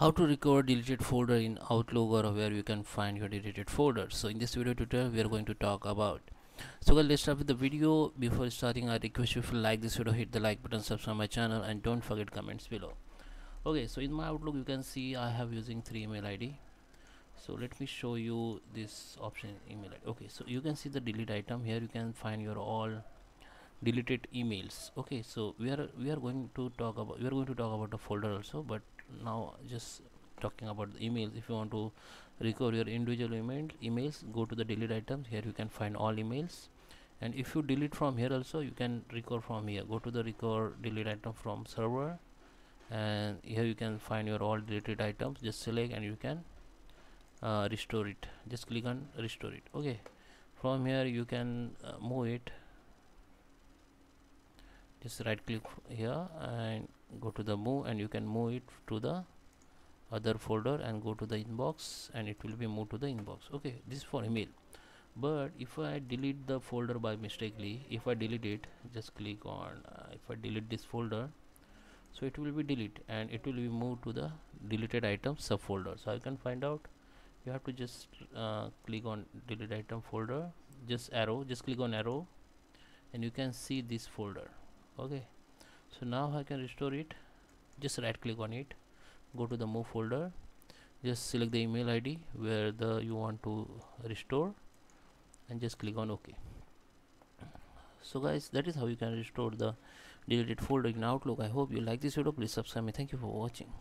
how to recover deleted folder in outlook or where you can find your deleted folder. So in this video tutorial we are going to talk about. So guys let's start with the video. Before starting i request you if you like this video hit the like button subscribe my channel and don't forget comments below. Okay so in my outlook you can see i have using three email id so let me show you this option email id okay so you can see the delete item. Here you can find your all deleted emails. Okay so we are we are going to talk about we are going to talk about the folder also but now just talking about the emails. If you want to recover your individual email emails go to the delete items. Here you can find all emails. And if you delete from here also you can recover from here. Go to the recover delete item from server and here you can find your all deleted items. Just select and you can uh, restore it. Just click on restore it. Okay from here you can uh, move it just right click here and go to the move and you can move it to the other folder and go to the inbox and it will be moved to the inbox. Okay this is for email. But if I delete the folder by mistakenly if I delete it just click on uh, if I delete this folder so it will be delete and it will be moved to the deleted item subfolder. So I can find out you have to just uh, click on delete item folder just arrow just click on arrow and you can see this folder okay. So now I can restore it. Just right click on it. Go to the move folder. Just select the email ID where the you want to restore and just click on OK so guys that is how you can restore the deleted folder in Outlook. I hope you like this video. Please subscribe me. Thank you for watching